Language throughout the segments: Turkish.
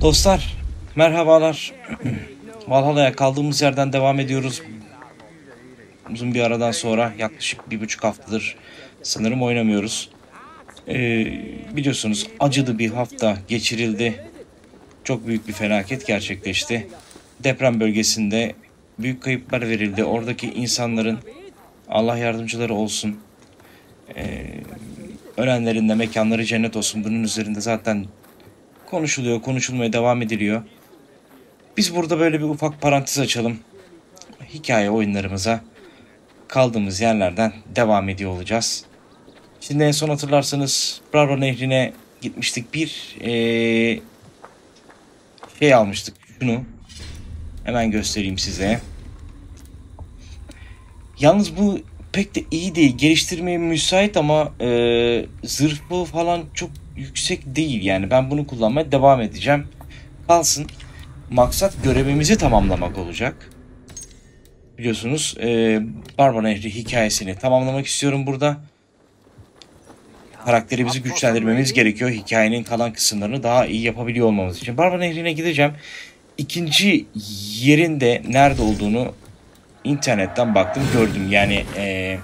Dostlar, merhabalar. Valhalla'ya kaldığımız yerden devam ediyoruz. Uzun bir aradan sonra yaklaşık bir buçuk haftadır sanırım oynamıyoruz. Ee, biliyorsunuz acıdı bir hafta geçirildi. Çok büyük bir felaket gerçekleşti. Deprem bölgesinde büyük kayıplar verildi. Oradaki insanların Allah yardımcıları olsun. Ee, ölenlerin de mekanları cennet olsun. Bunun üzerinde zaten konuşuluyor, konuşulmaya devam ediliyor. Biz burada böyle bir ufak parantez açalım. Hikaye oyunlarımıza kaldığımız yerlerden devam ediyor olacağız. Şimdi en son hatırlarsanız Bravo Nehri'ne gitmiştik. Bir ee, şey almıştık. Şunu hemen göstereyim size. Yalnız bu pek de iyi değil. Geliştirmeye müsait ama e, zırhı falan çok yüksek değil. Yani ben bunu kullanmaya devam edeceğim. Kalsın. Maksat görevimizi tamamlamak olacak. Biliyorsunuz e, Barba Nehri hikayesini tamamlamak istiyorum burada. Karakterimizi güçlendirmemiz gerekiyor. Hikayenin kalan kısımlarını daha iyi yapabiliyor olmamız için. Barba Nehri'ne gideceğim. İkinci yerinde nerede olduğunu internetten baktım gördüm. Yani e,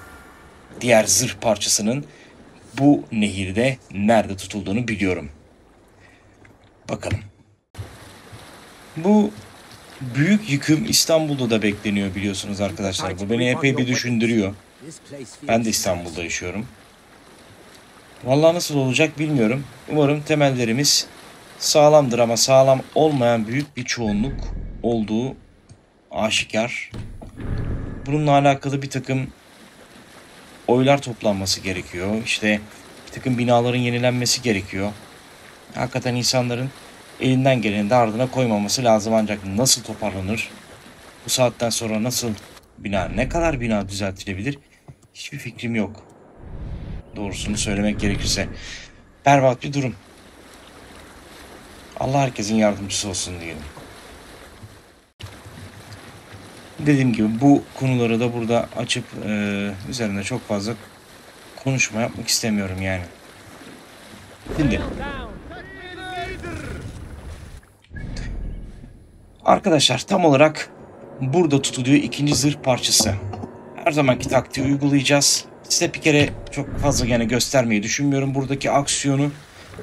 diğer zırh parçasının bu nehirde nerede tutulduğunu biliyorum. Bakalım. Bu büyük yıkım İstanbul'da da bekleniyor biliyorsunuz arkadaşlar. Bu beni epey bir düşündürüyor. Ben de İstanbul'da yaşıyorum. Vallahi nasıl olacak bilmiyorum. Umarım temellerimiz sağlamdır ama sağlam olmayan büyük bir çoğunluk olduğu aşikar. Bununla alakalı bir takım oylar toplanması gerekiyor. İşte bir takım binaların yenilenmesi gerekiyor. Hakikaten insanların elinden geleni de ardına koymaması lazım ancak nasıl toparlanır? Bu saatten sonra nasıl bina, ne kadar bina düzeltilebilir? Hiçbir fikrim yok. Doğrusunu söylemek gerekirse. Berbat bir durum. Allah herkesin yardımcısı olsun diyelim. Dediğim gibi bu konuları da burada açıp e, üzerinde çok fazla konuşma yapmak istemiyorum yani. Şimdi Arkadaşlar tam olarak burada tutuluyor ikinci zırh parçası. Her zamanki taktiği uygulayacağız. Size bir kere çok fazla gene göstermeyi düşünmüyorum buradaki aksiyonu.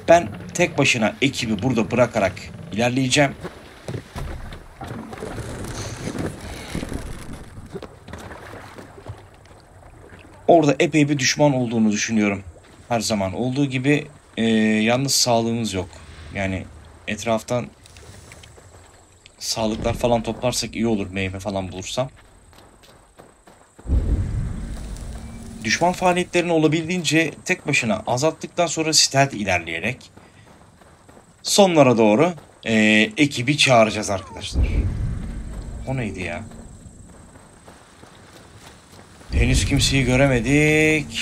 Ben tek başına ekibi burada bırakarak ilerleyeceğim. Orada epey bir düşman olduğunu düşünüyorum. Her zaman olduğu gibi e, yalnız sağlığımız yok. Yani etraftan sağlıklar falan toplarsak iyi olur meyve falan bulursam. Düşman faaliyetlerini olabildiğince tek başına azalttıktan sonra stealth ilerleyerek sonlara doğru e, ekibi çağıracağız arkadaşlar. O neydi ya? Henüz kimseyi göremedik.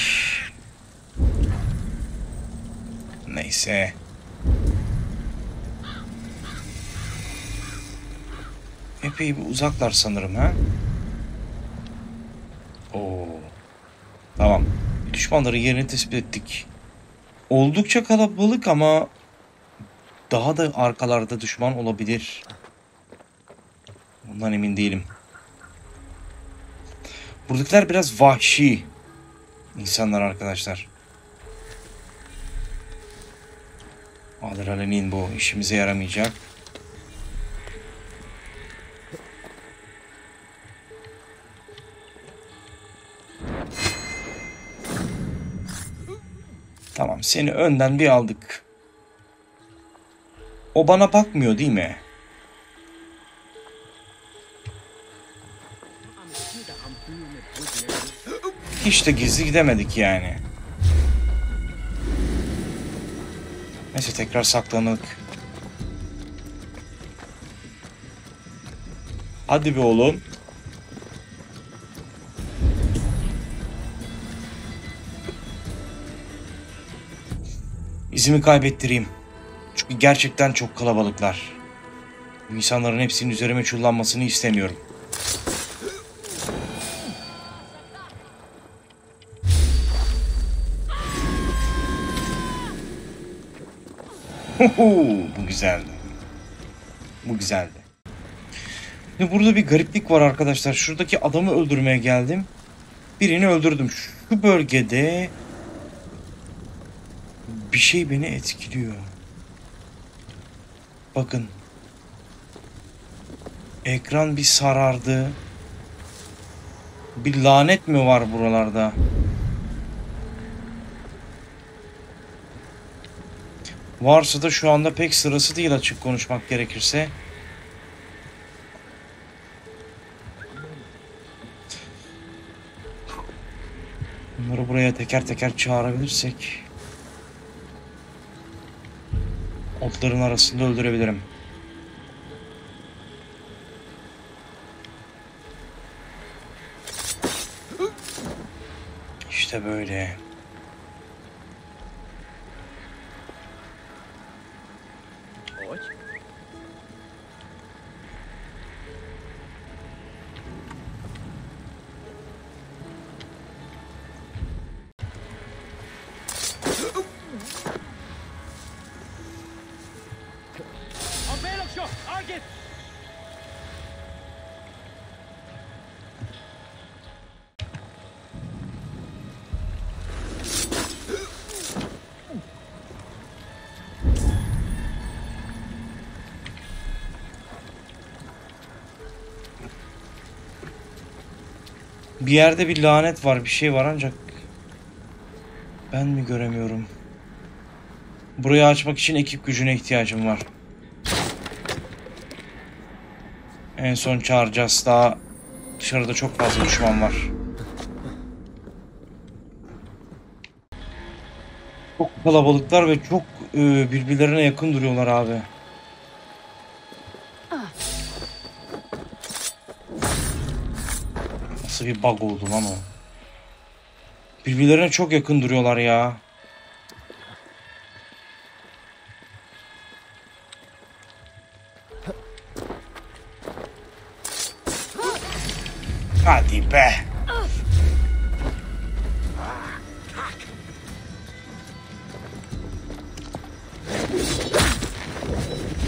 Neyse. Epey bir uzaklar sanırım ha. Oo. Tamam. Düşmanların yerini tespit ettik. Oldukça kalabalık ama daha da arkalarda düşman olabilir. Bundan emin değilim. Buradakiler biraz vahşi insanlar arkadaşlar. Adrenalin bu işimize yaramayacak. Tamam seni önden bir aldık. O bana bakmıyor değil mi? De gizli gidemedik yani. Neyse tekrar saklanık. Hadi be oğlum. İzimi kaybettireyim. Çünkü gerçekten çok kalabalıklar. İnsanların hepsinin üzerime çullanmasını istemiyorum. Bu güzeldi. Bu güzeldi. Şimdi burada bir gariplik var arkadaşlar. Şuradaki adamı öldürmeye geldim. Birini öldürdüm. Şu bölgede bir şey beni etkiliyor. Bakın. Ekran bir sarardı. Bir lanet mi var buralarda? Varsa da şu anda pek sırası değil açık konuşmak gerekirse. Bunları buraya teker teker çağırabilirsek otların arasında öldürebilirim. İşte böyle. Belokshot, Argit! Bir yerde bir lanet var, bir şey var ancak ben mi göremiyorum? Burayı açmak için ekip gücüne ihtiyacım var. En son çağıracağız. Daha dışarıda çok fazla düşman var. Çok kalabalıklar ve çok e, birbirlerine yakın duruyorlar abi. Nasıl bir bug oldu lan o? Birbirlerine çok yakın duruyorlar ya. Hadi be.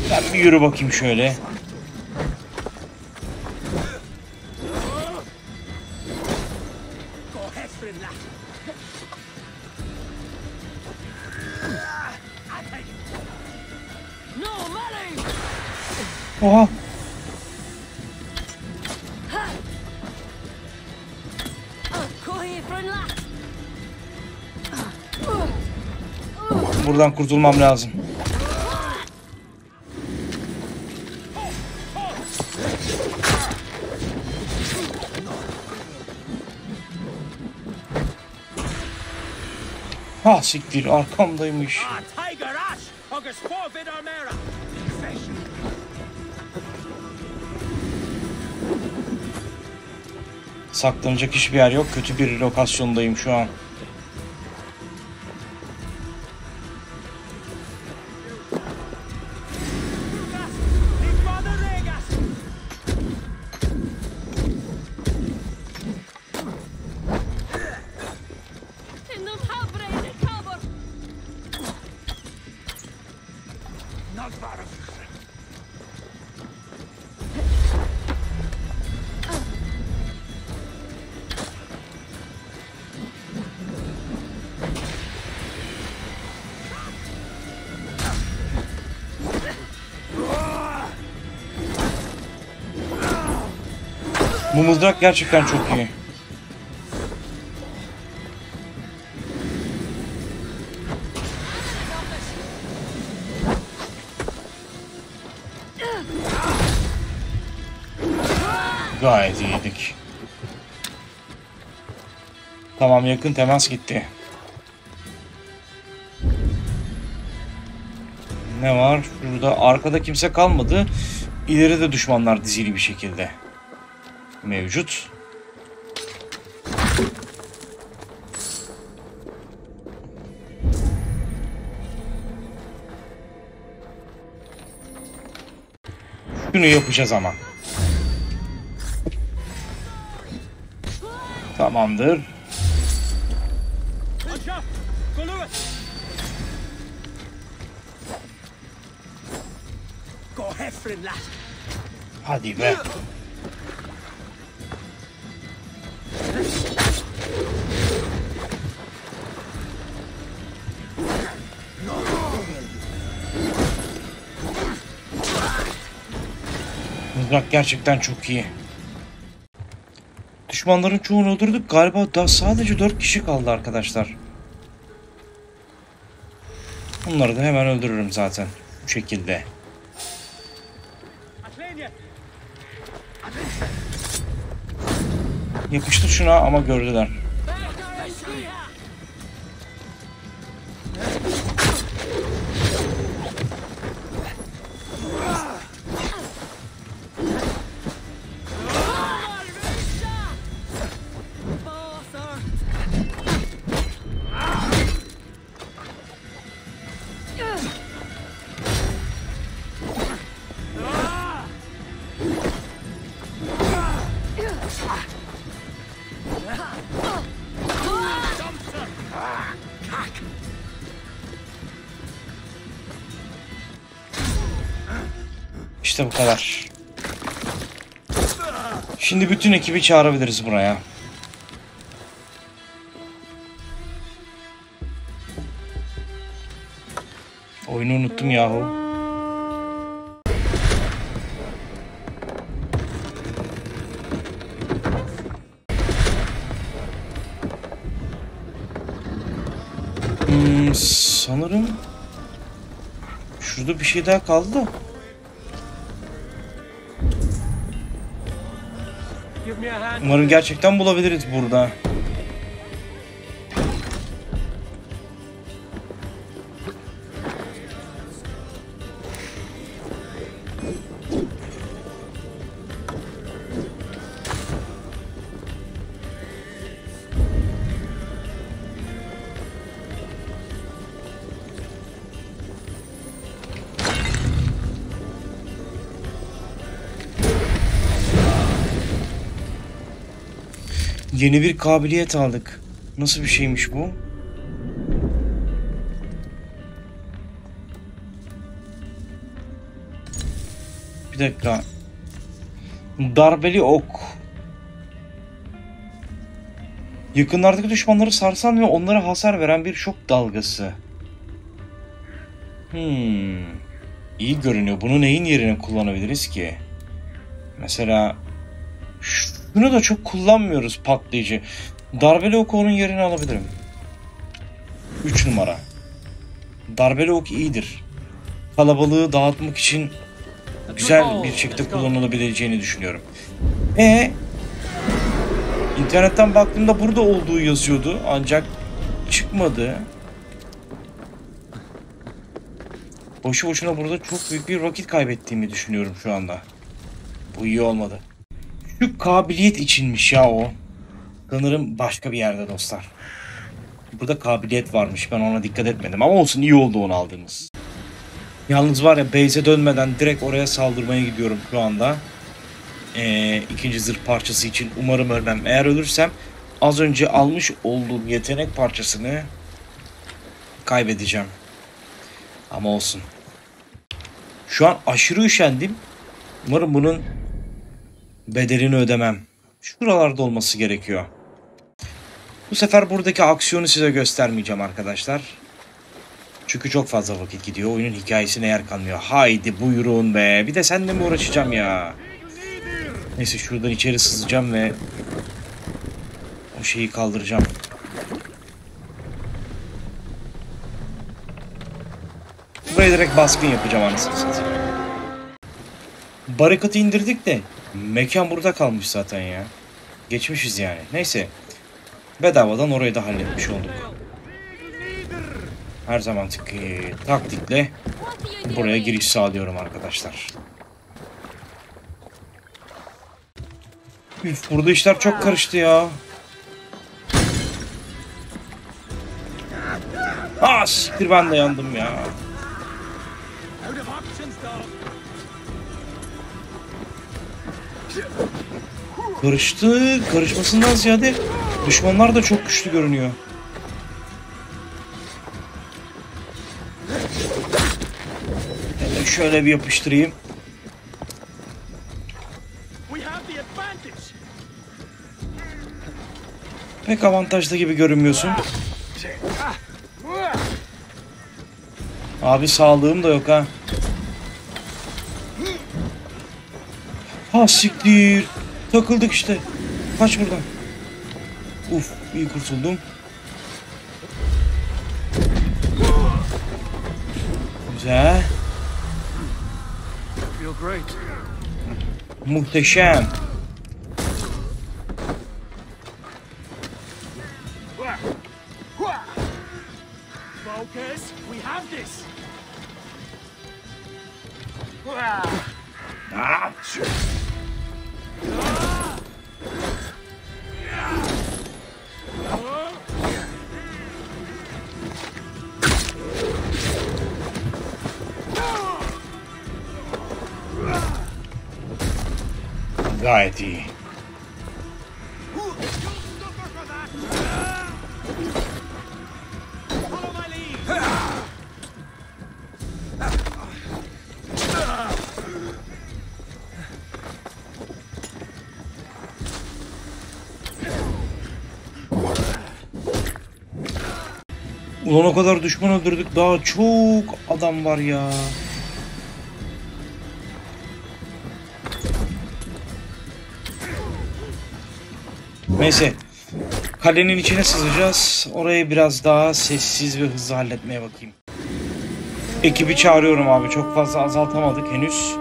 Sen bir yürü bakayım şöyle. Buradan kurtulmam lazım. Ha siktir arkamdaymış. Ah! Saklanacak hiçbir yer yok. Kötü bir lokasyondayım şu an. Mızrak gerçekten çok iyi. Gayet iyiydik. Tamam yakın temas gitti. Ne var? Şurada arkada kimse kalmadı. İleride düşmanlar dizili bir şekilde mevcut. Şunu yapacağız ama. Tamamdır. Hadi be. Mızrak gerçekten çok iyi. Düşmanların çoğunu öldürdük. Galiba daha sadece 4 kişi kaldı arkadaşlar. Bunları da hemen öldürürüm zaten. Bu şekilde. Yapıştır şuna ama gördüler. Kadar. Şimdi bütün ekibi çağırabiliriz buraya. Oyunu unuttum yahu. Hmm, sanırım şurada bir şey daha kaldı da. Umarım gerçekten bulabiliriz burada. Yeni bir kabiliyet aldık. Nasıl bir şeymiş bu? Bir dakika. Darbeli ok. Yakınlardaki düşmanları sarsan ve onlara hasar veren bir şok dalgası. Hmm. İyi görünüyor. Bunu neyin yerine kullanabiliriz ki? Mesela şunu da çok kullanmıyoruz patlayıcı. Darbeli oku onun yerini alabilirim. 3 numara. Darbeli ok iyidir. Kalabalığı dağıtmak için güzel bir şekilde kullanılabileceğini düşünüyorum. E internetten baktığımda burada olduğu yazıyordu ancak çıkmadı. Boşu boşuna burada çok büyük bir vakit kaybettiğimi düşünüyorum şu anda. Bu iyi olmadı. Şu kabiliyet içinmiş ya o. Sanırım başka bir yerde dostlar. Burada kabiliyet varmış. Ben ona dikkat etmedim. Ama olsun iyi oldu onu aldığımız. Yalnız var ya base'e dönmeden direkt oraya saldırmaya gidiyorum şu anda. Ee, ikinci zırh parçası için umarım ölmem. Eğer ölürsem az önce almış olduğum yetenek parçasını kaybedeceğim. Ama olsun. Şu an aşırı üşendim. Umarım bunun bedelini ödemem. Şuralarda olması gerekiyor. Bu sefer buradaki aksiyonu size göstermeyeceğim arkadaşlar. Çünkü çok fazla vakit gidiyor. Oyunun hikayesine yer kalmıyor. Haydi buyurun be. Bir de seninle mi uğraşacağım ya? Neyse şuradan içeri sızacağım ve o şeyi kaldıracağım. Buraya direkt baskın yapacağım anasını satayım. Barikatı indirdik de mekan burada kalmış zaten ya. Geçmişiz yani. Neyse. Bedavadan orayı da halletmiş olduk. Her zaman taktikle What are you buraya giriş sağlıyorum arkadaşlar. Üf, burada işler çok karıştı ya. Ah siktir ben de yandım ya. Karıştı. Karışmasından ziyade düşmanlar da çok güçlü görünüyor. Hemen şöyle bir yapıştırayım. Pek avantajlı gibi görünmüyorsun. Abi sağlığım da yok ha. Ha siktir. Takıldık işte. Kaç buradan. Uf iyi kurtuldum. Güzel. Feel great. Muhteşem. Ulan o kadar düşman öldürdük daha çok adam var ya. Neyse. Kalenin içine sızacağız. Orayı biraz daha sessiz ve hızlı halletmeye bakayım. Ekibi çağırıyorum abi. Çok fazla azaltamadık henüz.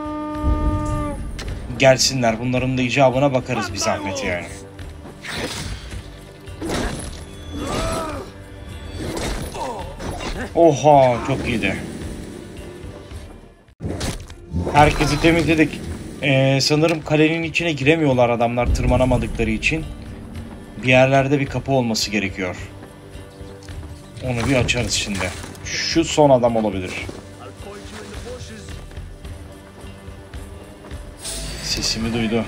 Gelsinler. Bunların da icabına bakarız bir zahmet yani. Oha çok iyiydi. Herkesi temizledik. Ee, sanırım kalenin içine giremiyorlar adamlar tırmanamadıkları için. Bir yerlerde bir kapı olması gerekiyor. Onu bir açarız şimdi. Şu son adam olabilir. Sesimi duydu.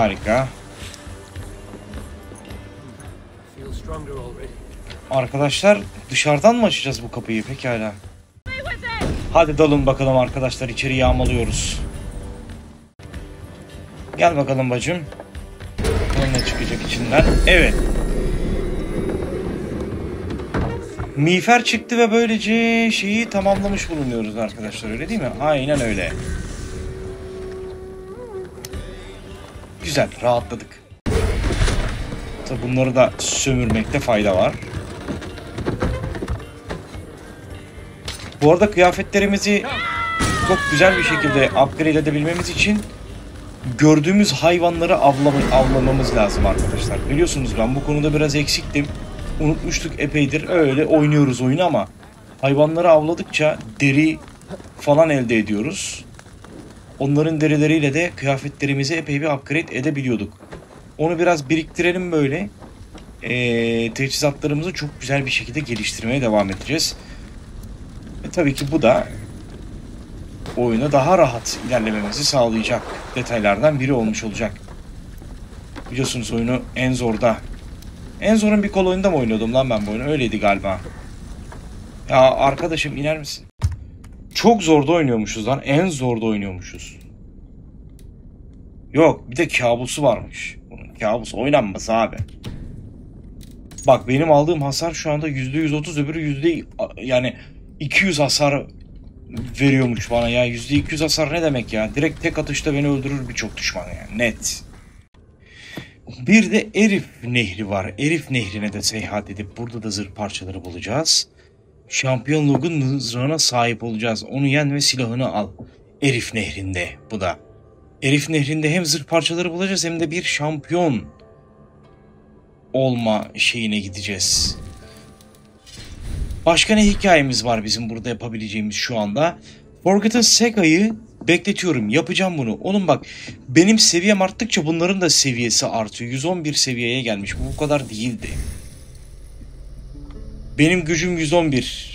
Harika. Arkadaşlar dışarıdan mı açacağız bu kapıyı pekala? Hadi dalın bakalım arkadaşlar içeri yağmalıyoruz. Gel bakalım bacım. Ne çıkacak içinden. Evet. Miğfer çıktı ve böylece şeyi tamamlamış bulunuyoruz arkadaşlar öyle değil mi? Aynen öyle. Güzel rahatladık. Tabi bunları da sömürmekte fayda var. Bu arada kıyafetlerimizi çok güzel bir şekilde upgrade edebilmemiz için gördüğümüz hayvanları avlama- avlamamız lazım arkadaşlar. Biliyorsunuz ben bu konuda biraz eksiktim. Unutmuştuk epeydir. Öyle oynuyoruz oyunu ama hayvanları avladıkça deri falan elde ediyoruz. Onların derileriyle de kıyafetlerimizi epey bir upgrade edebiliyorduk. Onu biraz biriktirelim böyle. Ee, teçhizatlarımızı çok güzel bir şekilde geliştirmeye devam edeceğiz. E tabii ki bu da oyuna daha rahat ilerlememizi sağlayacak detaylardan biri olmuş olacak. Biliyorsunuz oyunu en zorda. En zorun bir kol oyunda mı oynuyordum lan ben bu oyunu? Öyleydi galiba. Ya arkadaşım iner misin? Çok zorda oynuyormuşuz lan. En zorda oynuyormuşuz. Yok bir de kabusu varmış. Bunun kabus oynanmaz abi. Bak benim aldığım hasar şu anda %130 öbürü yüzde yani 200 hasar veriyormuş bana ya. %200 hasar ne demek ya? Direkt tek atışta beni öldürür birçok düşman yani. Net. Bir de Erif Nehri var. Erif Nehri'ne de seyahat edip burada da zırh parçaları bulacağız. Şampiyonluğun mızrağına sahip olacağız. Onu yen ve silahını al. Erif Nehri'nde bu da. Erif Nehri'nde hem zırh parçaları bulacağız hem de bir şampiyon olma şeyine gideceğiz. Başka ne hikayemiz var bizim burada yapabileceğimiz şu anda? Forgotten Sega'yı bekletiyorum. Yapacağım bunu. Oğlum bak benim seviyem arttıkça bunların da seviyesi artıyor. 111 seviyeye gelmiş. Bu bu kadar değildi. Benim gücüm 111.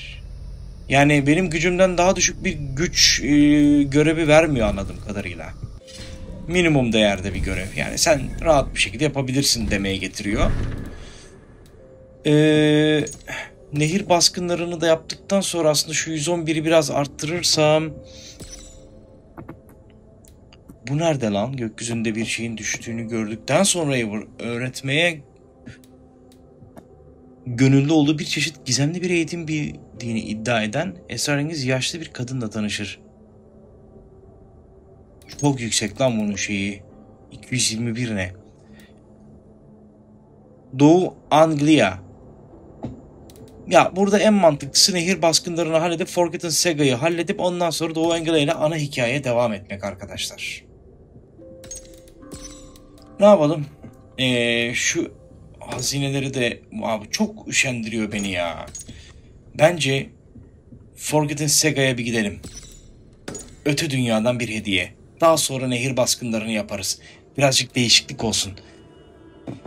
Yani benim gücümden daha düşük bir güç e, görevi vermiyor anladığım kadarıyla. Minimum değerde bir görev. Yani sen rahat bir şekilde yapabilirsin demeye getiriyor. Ee, nehir baskınlarını da yaptıktan sonra aslında şu 111'i biraz arttırırsam bu nerede lan? Gökyüzünde bir şeyin düştüğünü gördükten sonra öğretmeye gönüllü olduğu bir çeşit gizemli bir eğitim bildiğini iddia eden esrarengiz yaşlı bir kadınla tanışır. Çok yüksek lan bunun şeyi. 221 ne? Doğu Anglia. Ya burada en mantıklısı nehir baskınlarını halledip Forgotten Saga'yı halledip ondan sonra Doğu Anglia ile ana hikayeye devam etmek arkadaşlar. Ne yapalım? Ee, şu hazineleri de abi çok üşendiriyor beni ya. Bence Forgotten Saga'ya bir gidelim. Öte dünyadan bir hediye. Daha sonra nehir baskınlarını yaparız. Birazcık değişiklik olsun.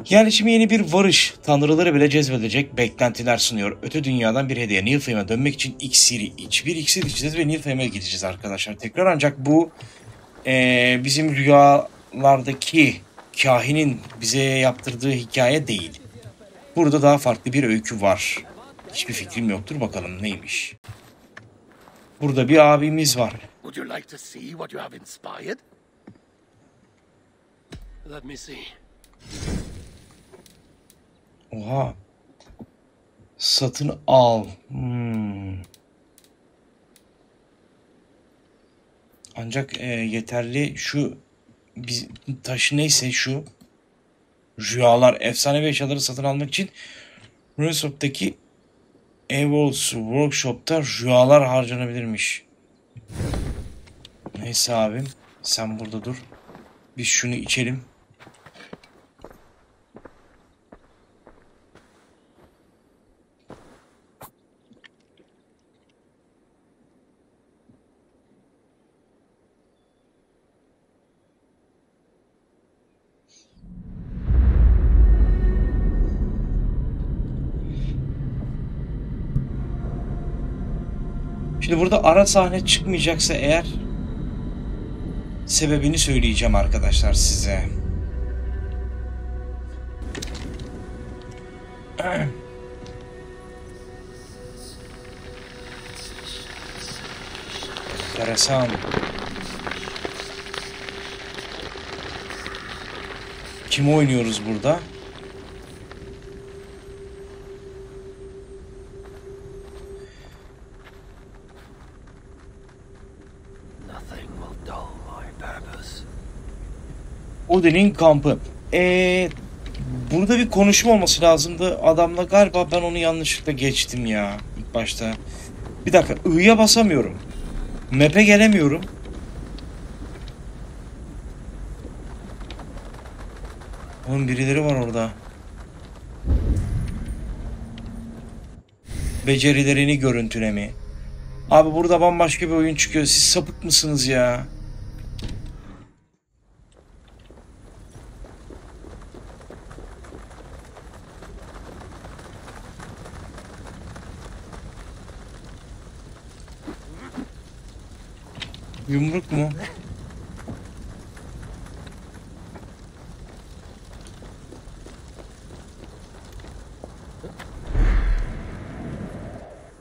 Yerleşime yeni bir varış. Tanrıları bile cezbedecek beklentiler sunuyor. Öte dünyadan bir hediye. Nilfheim'e dönmek için iksiri iç. Bir iksir içeceğiz ve Nilfheim'e gideceğiz arkadaşlar. Tekrar ancak bu eee, bizim rüyalardaki kahinin bize yaptırdığı hikaye değil. Burada daha farklı bir öykü var. Hiçbir fikrim yoktur bakalım neymiş. Burada bir abimiz var. Would you like to see what you have inspired? Let me see. Oha. Satın al. Hmm. Ancak e, yeterli şu biz, taşı neyse şu rüyalar, efsanevi eşyaları satın almak için Runescape'daki Evolves Workshop'ta rüyalar harcanabilirmiş. Neyse abim sen burada dur. Biz şunu içelim. Şimdi burada ara sahne çıkmayacaksa eğer sebebini söyleyeceğim arkadaşlar size. Enteresan. Kimi oynuyoruz burada? Nothing will dull my purpose. Odin'in kampı. Ee, burada bir konuşma olması lazımdı. Adamla galiba ben onu yanlışlıkla geçtim ya ilk başta. Bir dakika I'ya basamıyorum. Map'e gelemiyorum. Oğlum birileri var orada. Becerilerini görüntüleme. Abi burada bambaşka bir oyun çıkıyor. Siz sapık mısınız ya? Yumruk mu?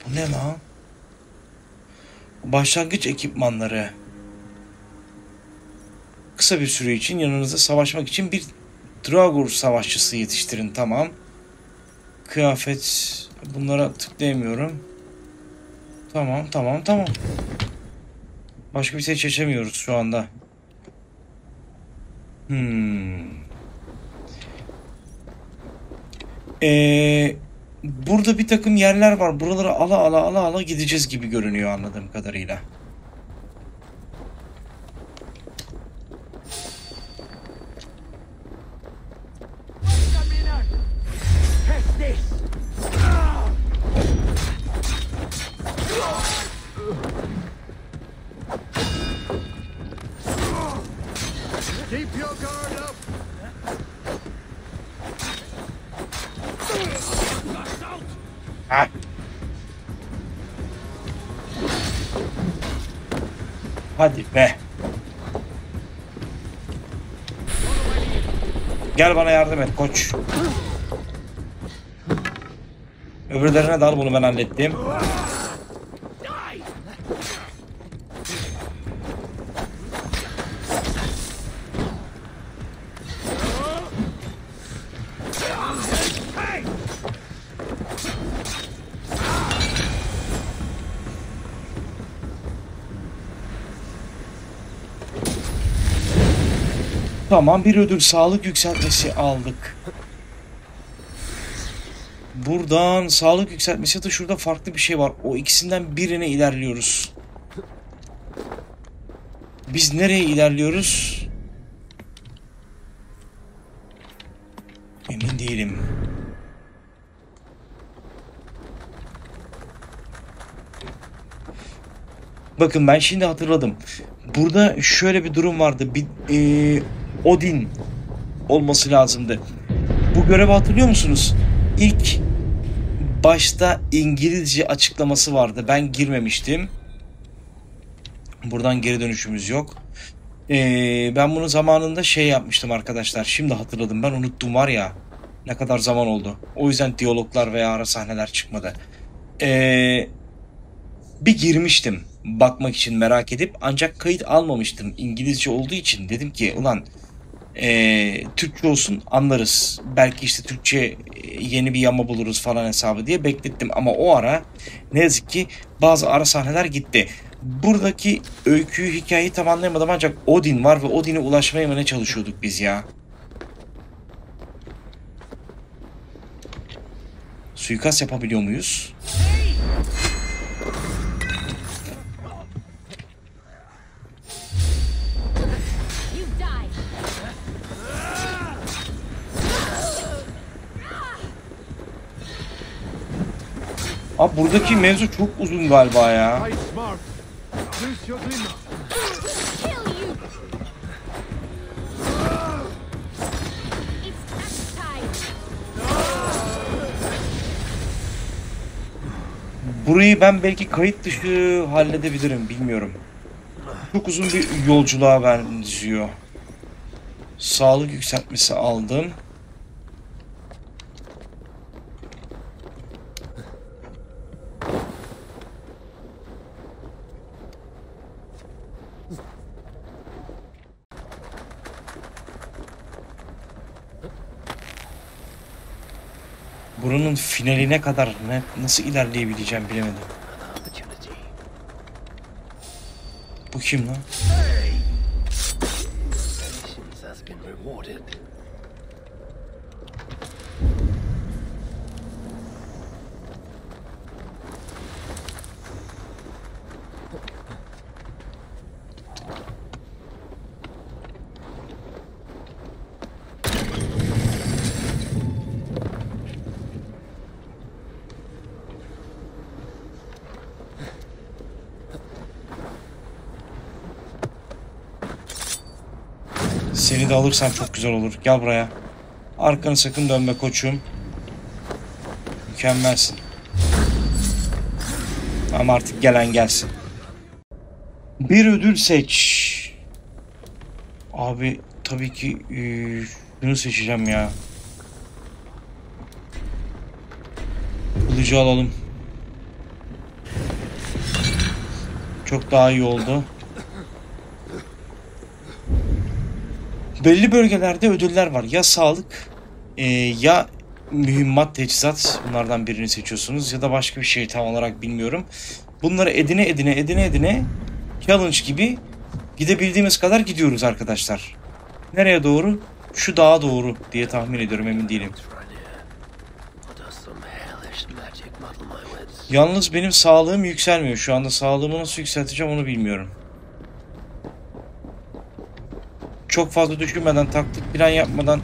Bu ne lan? Başlangıç ekipmanları. Kısa bir süre için yanınızda savaşmak için bir Dragur savaşçısı yetiştirin tamam. Kıyafet bunlara tıklayamıyorum. Tamam tamam tamam. Başka bir şey seçemiyoruz şu anda. Hmm. Ee, burada bir takım yerler var. Buraları ala ala ala ala gideceğiz gibi görünüyor anladığım kadarıyla. bana yardım et koç. Öbürlerine dal bunu ben hallettim. Tamam bir ödül sağlık yükseltmesi aldık. Buradan sağlık yükseltmesi ya da şurada farklı bir şey var. O ikisinden birine ilerliyoruz. Biz nereye ilerliyoruz? Emin değilim. Bakın ben şimdi hatırladım. Burada şöyle bir durum vardı. Bir eee, Odin olması lazımdı. Bu görevi hatırlıyor musunuz? İlk başta İngilizce açıklaması vardı. Ben girmemiştim. Buradan geri dönüşümüz yok. Ee, ben bunu zamanında şey yapmıştım arkadaşlar. Şimdi hatırladım. Ben unuttum var ya. Ne kadar zaman oldu. O yüzden diyaloglar veya ara sahneler çıkmadı. Ee, bir girmiştim. Bakmak için merak edip. Ancak kayıt almamıştım. İngilizce olduğu için. Dedim ki ulan ee, Türkçe olsun anlarız. Belki işte Türkçe e, yeni bir yama buluruz falan hesabı diye beklettim. Ama o ara ne yazık ki bazı ara sahneler gitti. Buradaki öyküyü, hikayeyi tam anlayamadım ancak Odin var ve Odin'e ulaşmaya mı ne çalışıyorduk biz ya? Suikast yapabiliyor muyuz? Abi buradaki mevzu çok uzun galiba ya. Burayı ben belki kayıt dışı halledebilirim bilmiyorum. Çok uzun bir yolculuğa benziyor. Sağlık yükseltmesi aldım. Buranın finaline kadar ne, nasıl ilerleyebileceğim bilemedim. Bu kim lan? Seni de alırsam çok güzel olur. Gel buraya. Arkanı sakın dönme koçum. Mükemmelsin. Ama artık gelen gelsin. Bir ödül seç. Abi tabii ki şunu seçeceğim ya. Kılıcı alalım. Çok daha iyi oldu. Belli bölgelerde ödüller var. Ya sağlık e, ya mühimmat teçhizat bunlardan birini seçiyorsunuz ya da başka bir şey tam olarak bilmiyorum. Bunları edine edine edine edine challenge gibi gidebildiğimiz kadar gidiyoruz arkadaşlar. Nereye doğru? Şu dağa doğru diye tahmin ediyorum emin değilim. Yalnız benim sağlığım yükselmiyor. Şu anda sağlığımı nasıl yükselteceğim onu bilmiyorum. Çok fazla düşünmeden, taktik plan yapmadan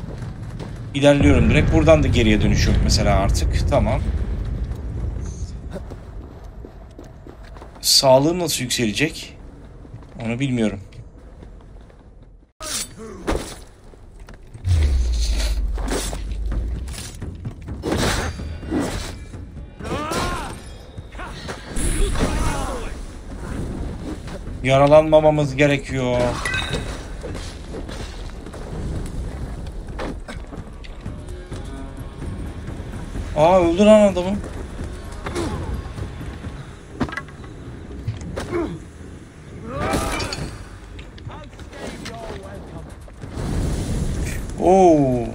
ilerliyorum direkt. Buradan da geriye dönüş yok mesela artık. Tamam. Sağlığım nasıl yükselecek? Onu bilmiyorum. Yaralanmamamız gerekiyor. 아 오늘 하나 더. 오우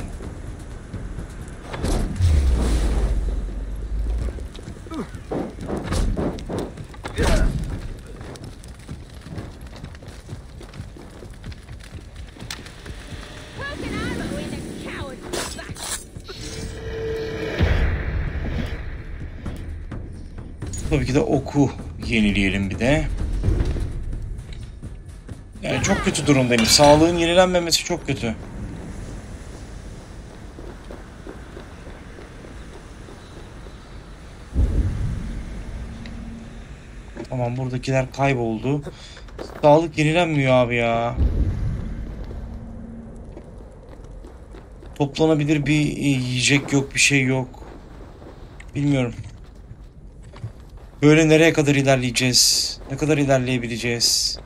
Tabii ki de oku yenileyelim bir de. Yani çok kötü durumdayım. Sağlığın yenilenmemesi çok kötü. Tamam buradakiler kayboldu. Sağlık yenilenmiyor abi ya. Toplanabilir bir yiyecek yok, bir şey yok. Bilmiyorum. Böyle nereye kadar ilerleyeceğiz? Ne kadar ilerleyebileceğiz?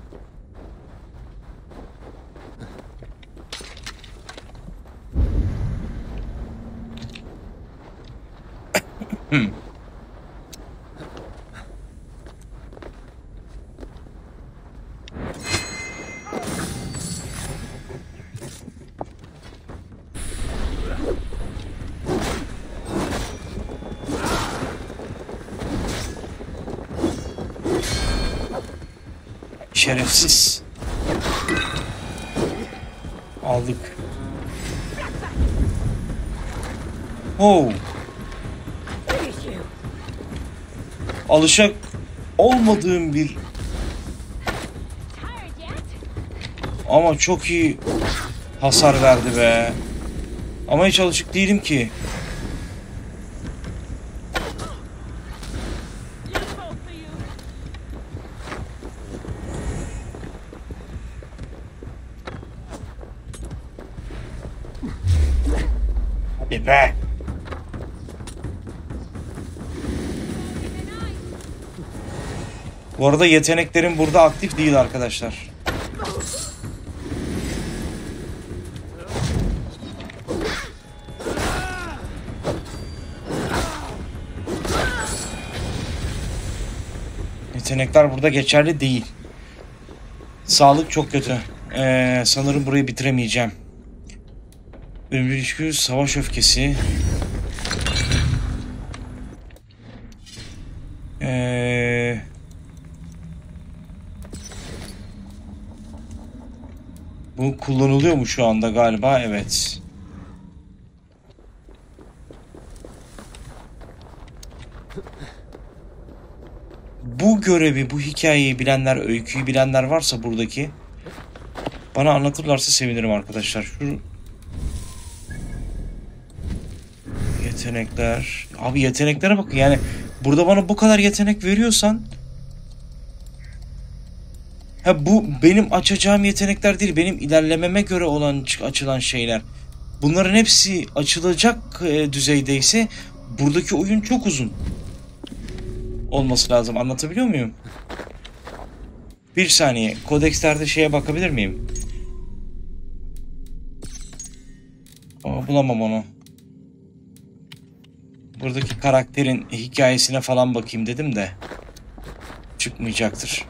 Olmadığım bir ama çok iyi hasar verdi be. Ama hiç alışık değilim ki. Arada yeteneklerim burada aktif değil arkadaşlar. Yetenekler burada geçerli değil. Sağlık çok kötü. Ee, sanırım burayı bitiremeyeceğim. Ölümcül içgü, savaş öfkesi. Ee, bu kullanılıyor mu şu anda galiba? Evet. Bu görevi, bu hikayeyi bilenler, öyküyü bilenler varsa buradaki bana anlatırlarsa sevinirim arkadaşlar. Şu Yetenekler. Abi yeteneklere bakın yani burada bana bu kadar yetenek veriyorsan Ha bu benim açacağım yetenekler değil. Benim ilerlememe göre olan açılan şeyler. Bunların hepsi açılacak e, düzeydeyse buradaki oyun çok uzun. Olması lazım. Anlatabiliyor muyum? Bir saniye. Kodekslerde şeye bakabilir miyim? Aa, bulamam onu. Buradaki karakterin hikayesine falan bakayım dedim de çıkmayacaktır.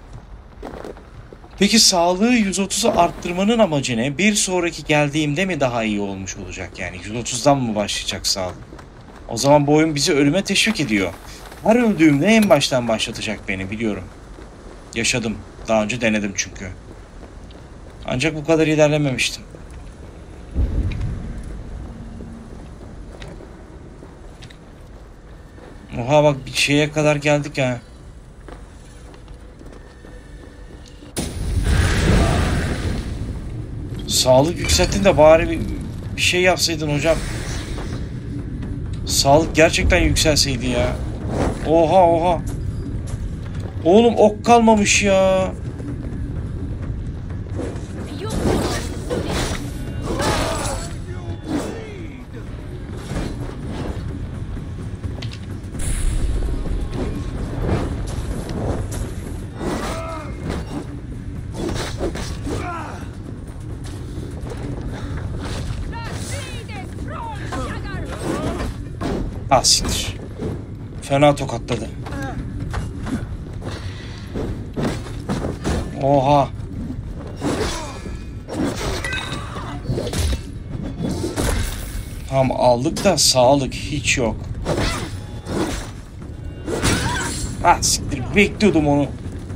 Peki sağlığı 130'a arttırmanın amacı ne? Bir sonraki geldiğimde mi daha iyi olmuş olacak yani? 130'dan mı başlayacak sağlık? O zaman bu oyun bizi ölüme teşvik ediyor. Her öldüğümde en baştan başlatacak beni biliyorum. Yaşadım. Daha önce denedim çünkü. Ancak bu kadar ilerlememiştim. Oha bak bir şeye kadar geldik ha. Sağlık yükselttin de bari bir, bir şey yapsaydın hocam. Sağlık gerçekten yükselseydi ya. Oha oha. Oğlum ok kalmamış ya. Ah siktir. Fena tokatladı. Oha. Tamam aldık da sağlık hiç yok. Ah siktir bekliyordum onu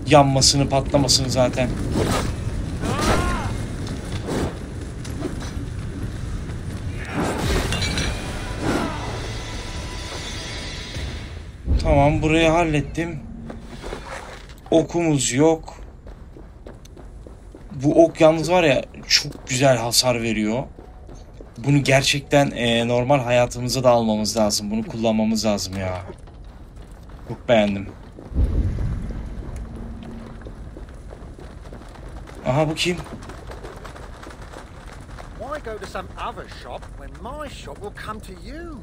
yanmasını patlamasını zaten. Tamam burayı hallettim. Okumuz yok. Bu ok yalnız var ya çok güzel hasar veriyor. Bunu gerçekten e, normal hayatımıza da almamız lazım. Bunu kullanmamız lazım ya. Çok beğendim. Aha bu kim? Why go to some other shop when my shop will come to you?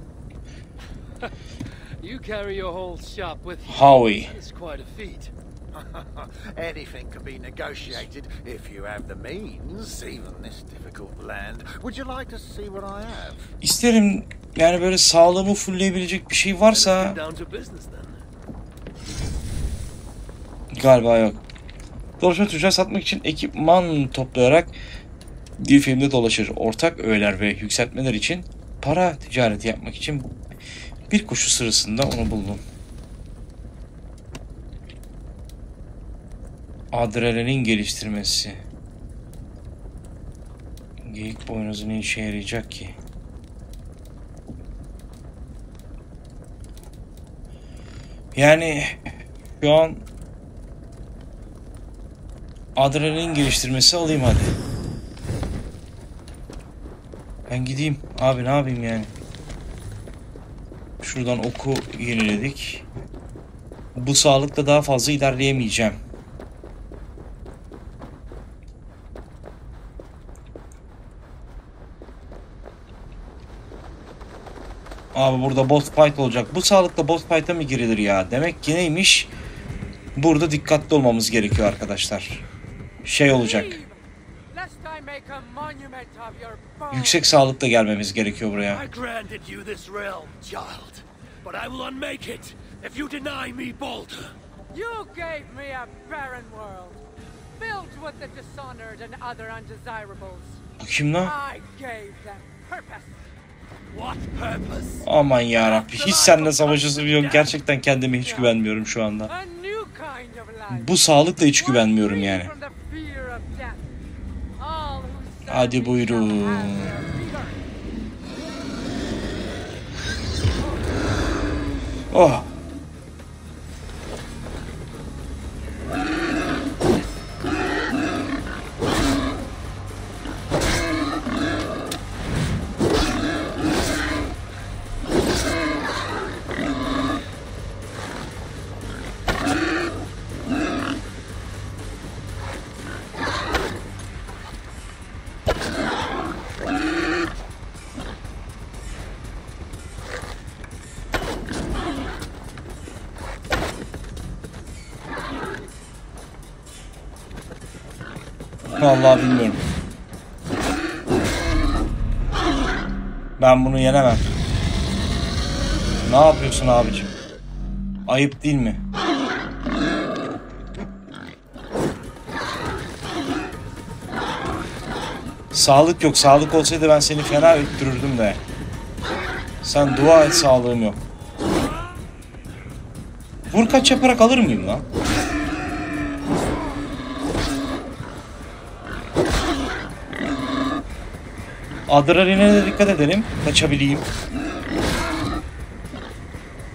You carry your whole shop with you. Howie. It's quite a feat. Anything can be negotiated if you have the means, even this difficult land. Would you like to see what I have? İsterim yani böyle sağlığımı fullleyebilecek bir şey varsa Get down to business then. galiba yok. Dolaşma tüccar satmak için ekipman toplayarak bir filmde dolaşır. Ortak öğeler ve yükseltmeler için para ticareti yapmak için bir koşu sırasında onu buldum. Adrenalin geliştirmesi. Geyik boynuzu ne işe yarayacak ki? Yani şu an adrenalin geliştirmesi alayım hadi. Ben gideyim. Abi ne yapayım yani? Şuradan oku yeniledik. Bu sağlıkla daha fazla ilerleyemeyeceğim. Abi burada boss fight olacak. Bu sağlıkla boss fight'a mı girilir ya? Demek ki neymiş? Burada dikkatli olmamız gerekiyor arkadaşlar. Şey olacak. Lest I make a monument of your bones. Yüksek sağlıkla gelmemiz gerekiyor buraya. I granted you this realm, child, but I will unmake it if you deny me Baldur. You gave me a barren world, filled with the dishonored and other undesirables. Bu kim lan? I gave them purpose. What purpose? Aman yarabbi. Hiç seninle savaşası yok. Gerçekten kendime hiç güvenmiyorum şu anda. A new kind of life. Bu sağlıkla hiç güvenmiyorum yani. Hadi me buyurun. shall have their rebirth. Oh. Vallahi bilmiyorum. Ben bunu yenemem. Ne yapıyorsun abicim? Ayıp değil mi? Sağlık yok. Sağlık olsaydı ben seni fena öttürürdüm de. Sen dua et sağlığım yok. Vur kaç yaparak alır mıyım lan? Adrenaline de dikkat edelim. Kaçabileyim.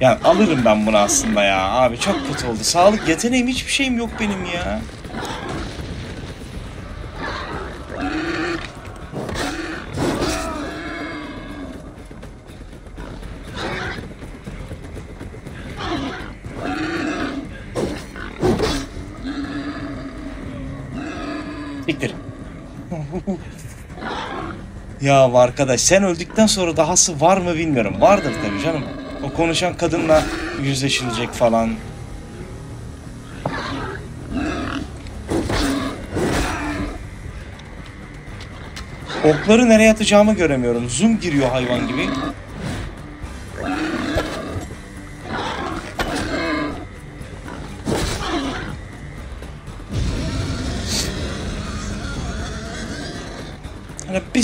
Yani alırım ben bunu aslında ya. Abi çok kötü oldu. Sağlık yeteneğim hiçbir şeyim yok benim ya. Siktir. Ya arkadaş sen öldükten sonra dahası var mı bilmiyorum. Vardır tabii canım. O konuşan kadınla yüzleşilecek falan. Okları nereye atacağımı göremiyorum. Zoom giriyor hayvan gibi.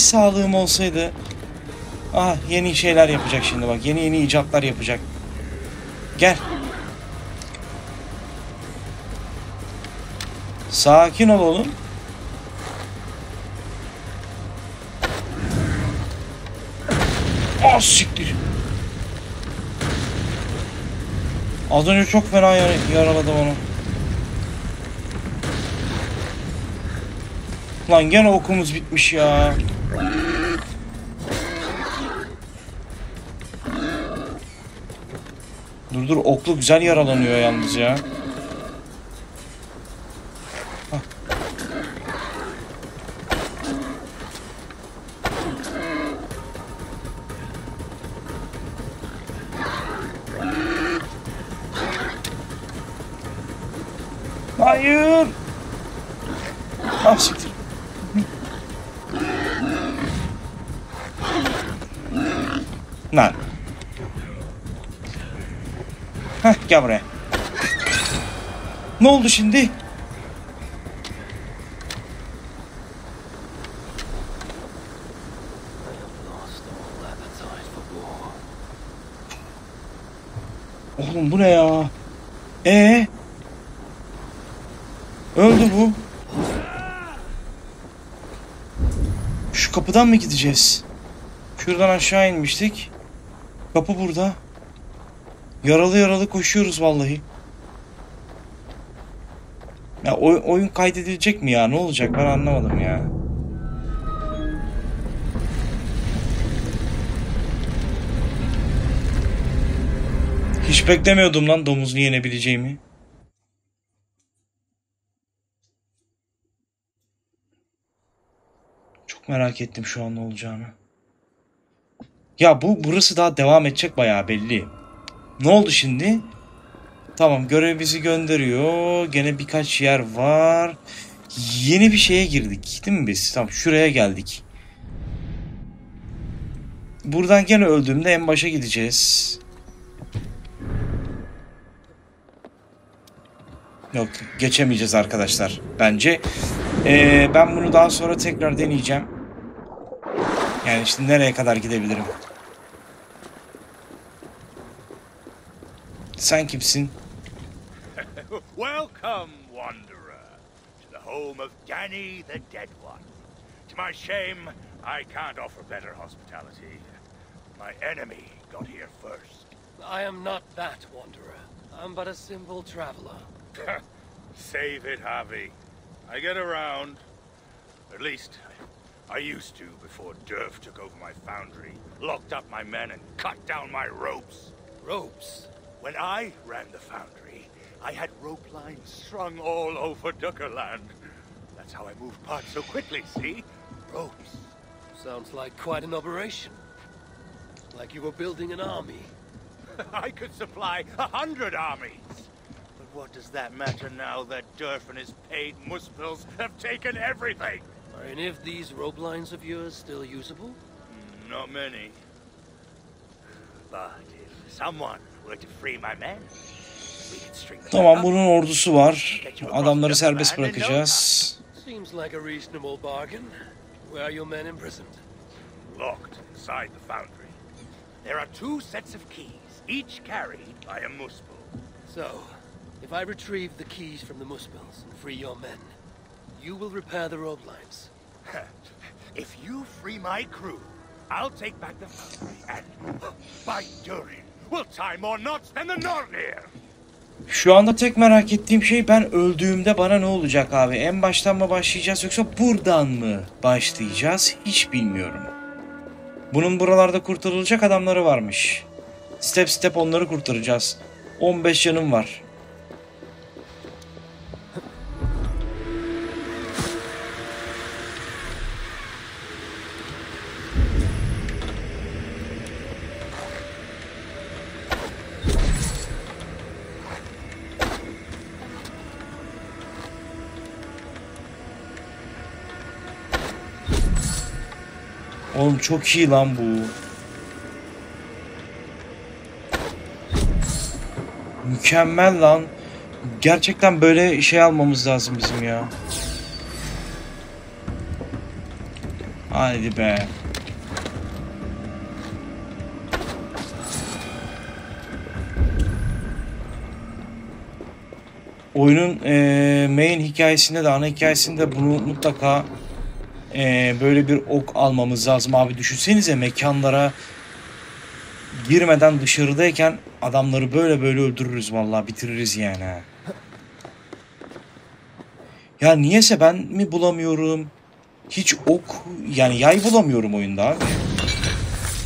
Sağlığım olsaydı Ah yeni şeyler yapacak şimdi bak. Yeni yeni icatlar yapacak. Gel. Sakin ol oğlum. Ah siktir. Az önce çok fena yara- yaraladım onu. Lan gene okumuz bitmiş ya. Dur dur oklu güzel yaralanıyor yalnız ya. Oldu şimdi? Oğlum bu ne ya? Ee? Öldü bu. Şu kapıdan mı gideceğiz? Şuradan aşağı inmiştik. Kapı burada. Yaralı yaralı koşuyoruz vallahi. Oy- oyun kaydedilecek mi ya? Ne olacak? Ben anlamadım ya. Hiç beklemiyordum lan domuzunu yenebileceğimi. Çok merak ettim şu an ne olacağını. Ya bu burası daha devam edecek bayağı belli. Ne oldu şimdi? Tamam görev bizi gönderiyor. Gene birkaç yer var. Yeni bir şeye girdik değil mi biz? Tamam şuraya geldik. Buradan gene öldüğümde en başa gideceğiz. Yok geçemeyeceğiz arkadaşlar bence. Ee, ben bunu daha sonra tekrar deneyeceğim. Yani işte nereye kadar gidebilirim? Sen kimsin? Welcome, wanderer, to the home of Danny the Dead One. To my shame, I can't offer better hospitality. My enemy got here first. I am not that wanderer. I'm but a simple traveler. Save it, Javi. I get around. At least, I used to before Durf took over my foundry, locked up my men, and cut down my ropes. Ropes. When I ran the foundry, I had rope lines strung all over Duckerland. That's how I moved parts so quickly, see? Ropes. Sounds like quite an operation. Like you were building an army. I could supply a hundred armies. But what does that matter now that Durf and his paid muspels have taken everything? Are any of these rope lines of yours still usable? Hmm, not many. But if someone were to free my men, Tamam bunun ordusu var. Adamları serbest bırakacağız. Seems like a reasonable bargain. Where are your men imprisoned? Locked inside the foundry. There are two sets of keys, each carried by a muspel. So, if I retrieve the keys from the Muspels and free your men, you will repair the rope lines. if you free my crew, I'll take back the foundry and, by Durin, we'll tie more knots than the Nornir. Şu anda tek merak ettiğim şey ben öldüğümde bana ne olacak abi? En baştan mı başlayacağız yoksa buradan mı başlayacağız? Hiç bilmiyorum. Bunun buralarda kurtarılacak adamları varmış. Step step onları kurtaracağız. 15 canım var. Oğlum çok iyi lan bu. Mükemmel lan. Gerçekten böyle şey almamız lazım bizim ya. Haydi be. Oyunun e, main hikayesinde de ana hikayesinde bunu mutlaka eee, böyle bir ok almamız lazım abi düşünsenize mekanlara girmeden dışarıdayken adamları böyle böyle öldürürüz vallahi bitiririz yani. Ya niyeyse ben mi bulamıyorum? Hiç ok yani yay bulamıyorum oyunda abi.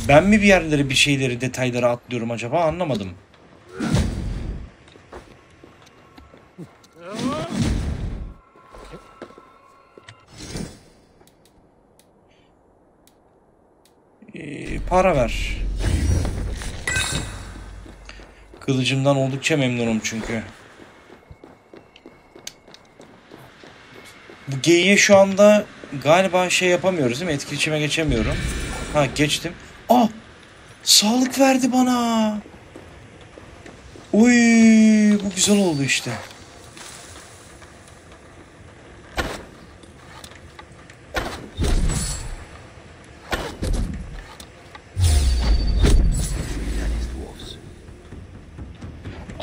Ben mi bir yerlere bir şeyleri detayları atlıyorum acaba anlamadım. Ee, para ver. Kılıcımdan oldukça memnunum çünkü. Bu geyiğe şu anda galiba şey yapamıyoruz değil mi? Etkileşime geçemiyorum. Ha geçtim. Ah! Sağlık verdi bana. Uy, bu güzel oldu işte.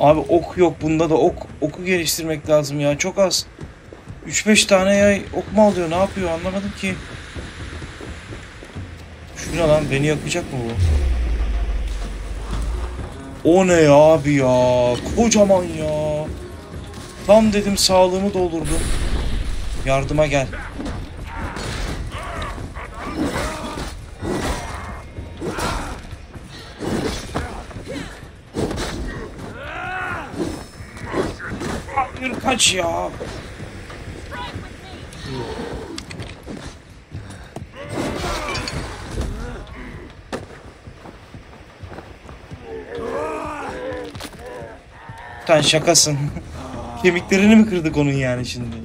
Abi ok yok bunda da ok oku geliştirmek lazım ya çok az. 3-5 tane yay ok mu alıyor ne yapıyor anlamadım ki. Şu ne lan beni yakacak mı bu? O ne abi ya kocaman ya. Tam dedim sağlığımı doldurdu. Yardıma gel. Kaç ya. Sen şakasın. Kemiklerini mi kırdık onun yani şimdi?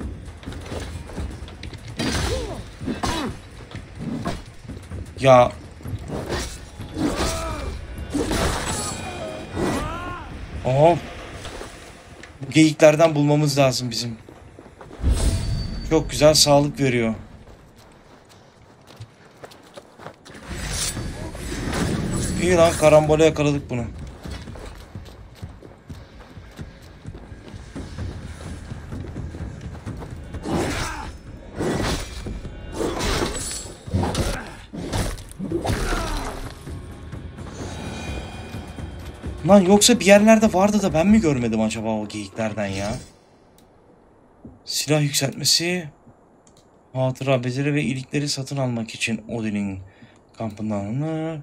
Ya. Aha. Geyiklerden bulmamız lazım bizim. Çok güzel sağlık veriyor. İyi lan karambole yakaladık bunu. Lan yoksa bir yerlerde vardı da ben mi görmedim acaba o geyiklerden ya? Silah yükseltmesi, hatıra beceri ve ilikleri satın almak için Odin'in kampından.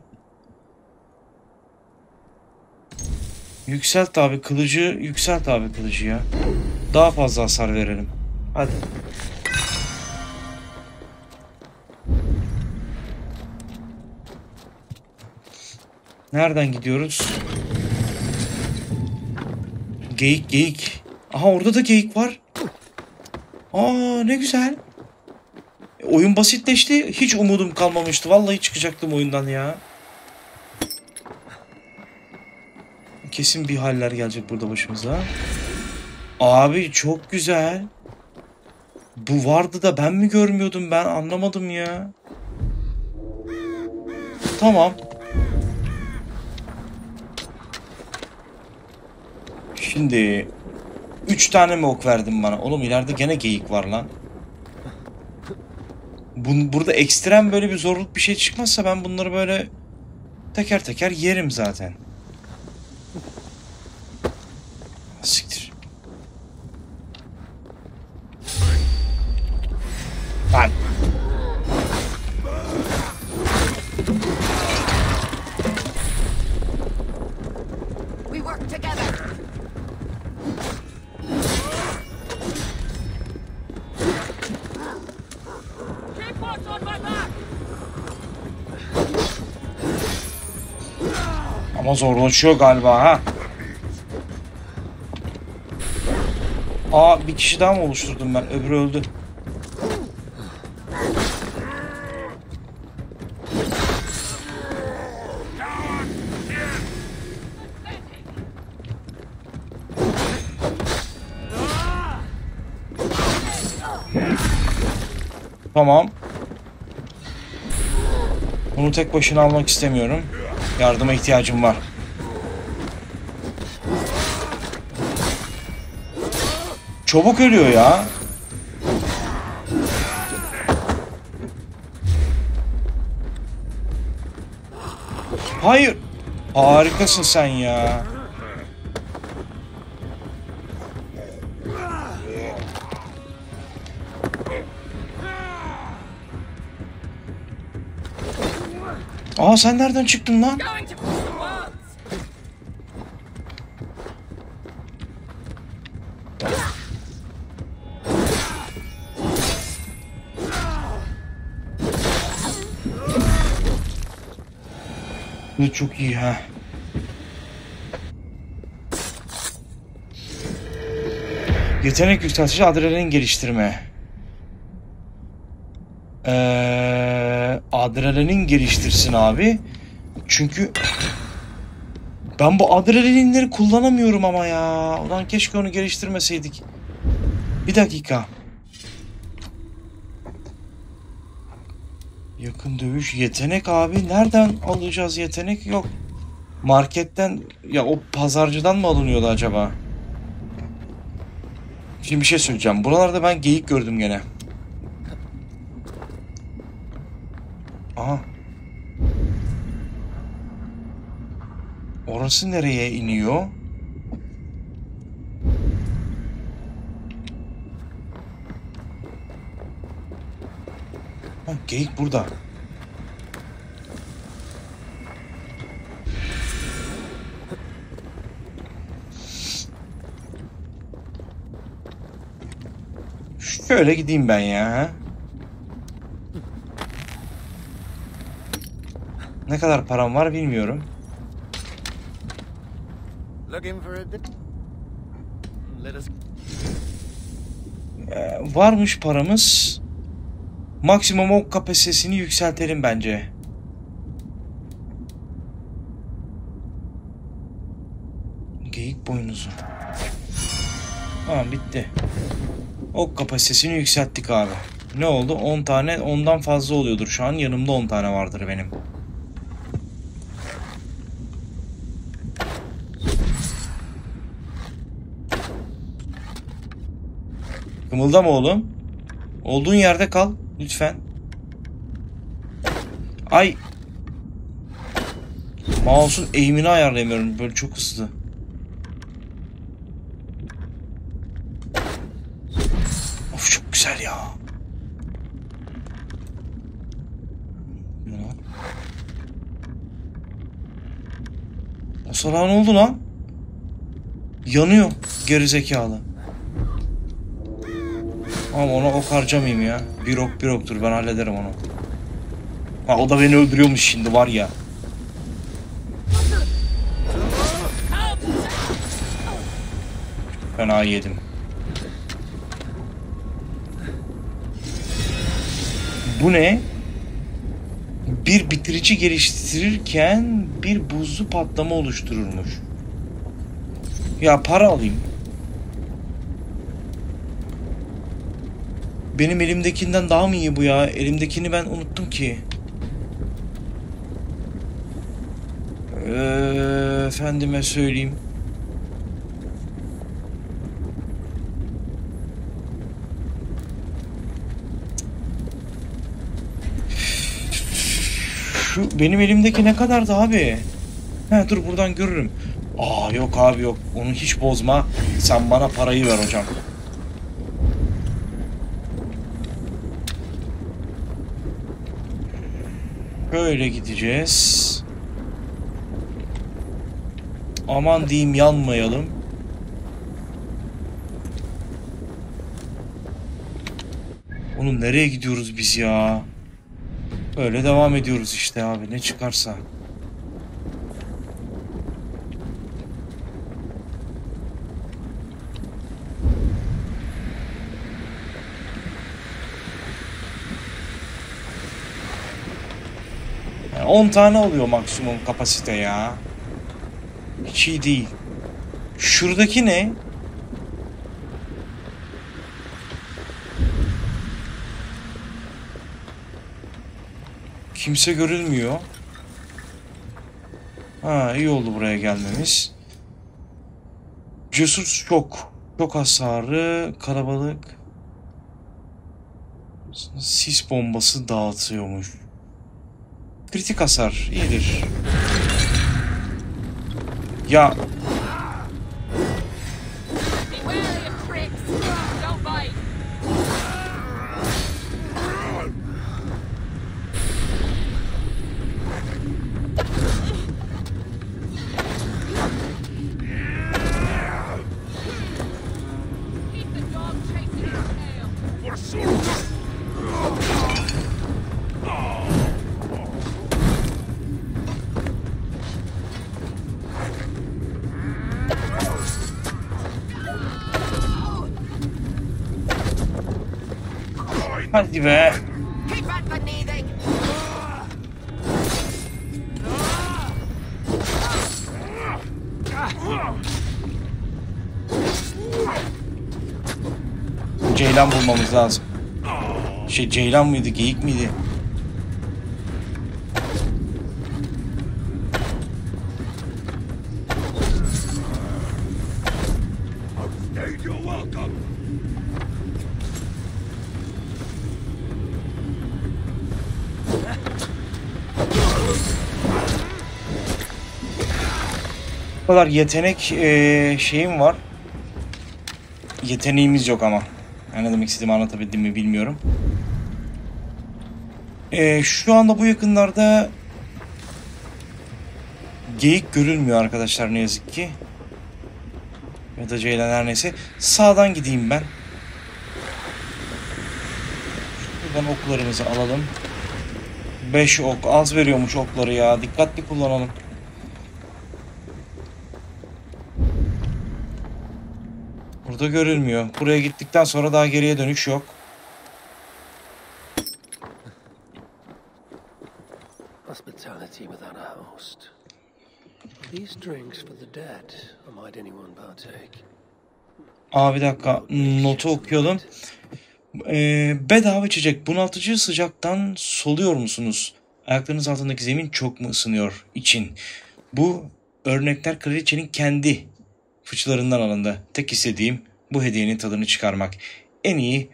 Yükselt abi kılıcı, yükselt abi kılıcı ya. Daha fazla hasar verelim. Hadi. Nereden gidiyoruz? Geyik geyik. Aha orada da geyik var. Aa ne güzel. E, Oyun basitleşti. Hiç umudum kalmamıştı. Vallahi çıkacaktım oyundan ya. Kesin bir haller gelecek burada başımıza. Abi çok güzel. Bu vardı da ben mi görmüyordum ben anlamadım ya. Tamam. Şimdi 3 tane mi ok verdin bana? Oğlum ileride gene geyik var lan. Bun, burada ekstrem böyle bir zorluk bir şey çıkmazsa ben bunları böyle teker teker yerim zaten. Siktir. Lan. Zorlaşıyor galiba ha. Aa bir kişi daha mı oluşturdum ben? Öbürü öldü. Tamam. Bunu tek başına almak istemiyorum. Yardıma ihtiyacım var. Çabuk ölüyor ya. Hayır. Harikasın sen ya. Aa sen nereden çıktın lan? Bu çok iyi ha. Yetenek yükseltici adrenalin geliştirme. Ee, adrenalin geliştirsin abi. Çünkü ben bu adrenalinleri kullanamıyorum ama ya. Ulan keşke onu geliştirmeseydik. Bir dakika. Dövüş yetenek abi. Nereden alacağız yetenek? Yok. Marketten ya o pazarcıdan mı alınıyordu acaba? Şimdi bir şey söyleyeceğim. Buralarda ben geyik gördüm gene. Aha. Orası nereye iniyor? Ha, geyik burada. Şöyle gideyim ben ya. Ne kadar param var bilmiyorum. Ee, varmış paramız. Maksimum ok kapasitesini yükseltelim bence. Geyik boynuzu. Tamam bitti. Ok kapasitesini yükselttik abi. Ne oldu? 10 tane ondan fazla oluyordur şu an. Yanımda 10 tane vardır benim. Kımıldama oğlum. Olduğun yerde kal lütfen. Ay. Mouse'un eğimini ayarlayamıyorum böyle çok hızlı. Of çok güzel ya. Ne lan? Salağa ne oldu lan? Yanıyor gerizekalı. Ama ona ok harcamayayım ya. Bir ok bir oktur ben hallederim onu. Ha o da beni öldürüyormuş şimdi var ya. Fena yedim. Bu ne? Bir bitirici geliştirirken bir buzlu patlama oluştururmuş. Ya para alayım. Benim elimdekinden daha mı iyi bu ya? Elimdekini ben unuttum ki. Ee, efendime söyleyeyim. Şu benim elimdeki ne kadardı abi? He dur buradan görürüm. Aa yok abi yok. Onu hiç bozma. Sen bana parayı ver hocam. Böyle gideceğiz. Aman diyeyim yanmayalım. Oğlum nereye gidiyoruz biz ya? Böyle devam ediyoruz işte abi ne çıkarsa. Yani 10 tane oluyor maksimum kapasite ya. Hiç iyi değil. Şuradaki ne? Kimse görülmüyor. Ha iyi oldu buraya gelmemiz. Cesur şok. Çok hasarı, kalabalık. Sis bombası dağıtıyormuş. Kritik hasar, iyidir. Ya kneading. Ceylan bulmamız lazım. Şey ceylan mıydı, geyik miydi? Kadar yetenek eee, şeyim var. Yeteneğimiz yok ama. Yani ne demek istediğimi anlatabildim mi bilmiyorum. Eee, şu anda bu yakınlarda geyik görülmüyor arkadaşlar ne yazık ki. Ya da ceylan her neyse. Sağdan gideyim ben. Şuradan oklarımızı alalım. 5 ok. Az veriyormuş okları ya. Dikkatli kullanalım. Burada görülmüyor. Buraya gittikten sonra daha geriye dönüş yok. Hospitality without a host. These drinks for the dead, might anyone partake? Aa bir dakika. Notu okuyalım. Ee, bedava içecek. Bunaltıcı sıcaktan soluyor musunuz? Ayaklarınız altındaki zemin çok mu ısınıyor? İçin. Bu örnekler kraliçenin kendi fıçılarından alındı. Tek istediğim bu hediyenin tadını çıkarmak. En iyi